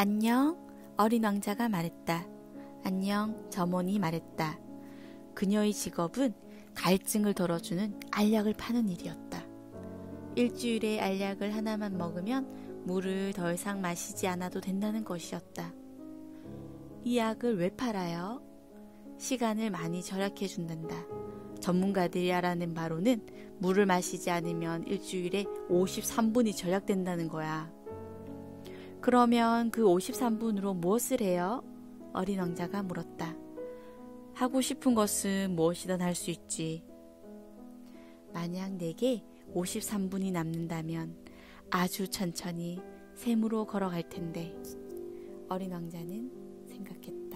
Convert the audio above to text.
안녕, 어린 왕자가 말했다. 안녕, 점원이 말했다. 그녀의 직업은 갈증을 덜어주는 알약을 파는 일이었다. 일주일에 알약을 하나만 먹으면 물을 더 이상 마시지 않아도 된다는 것이었다. 이 약을 왜 팔아요? 시간을 많이 절약해 준단다. 전문가들이 알아낸 바로는 물을 마시지 않으면 일주일에 53분이 절약된다는 거야. 그러면 그 53분으로 무엇을 해요? 어린 왕자가 물었다. 하고 싶은 것은 무엇이든 할 수 있지. 만약 내게 53분이 남는다면 아주 천천히 샘으로 걸어갈 텐데. 어린 왕자는 생각했다.